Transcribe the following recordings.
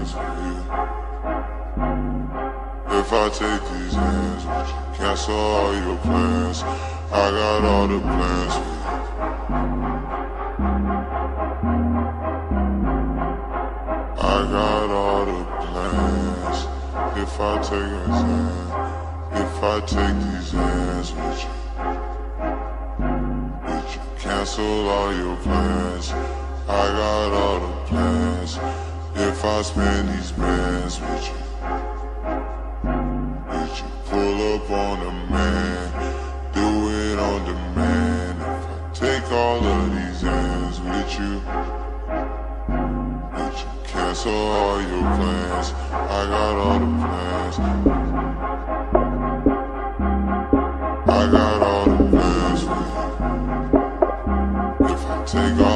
hands with you. If I take these hands with you, cancel all your plans. I got all the plans for you. I got all the plans. If I take his hand, if I take these hands with you, would you cancel all your plans? I got all the plans if I spend these mans with you? Would you pull up on a man? Do it on demand. If I take all of these ends with you, would you cancel all your plans? I got all the plans. I got all the plans with you. If I take all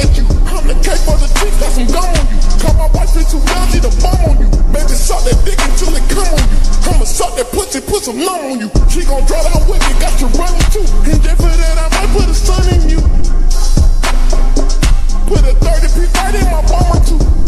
at you. I'm the cake for the cheeks, got some gum on you. Call my wife into too lousy to bomb on you. Baby, suck that dick until it come on you. I'ma suck that pussy, put some numb on you. She gon' draw down with me, got you running too. And just for that, I might put a sun in you. Put a 30 P30 in my bummer too.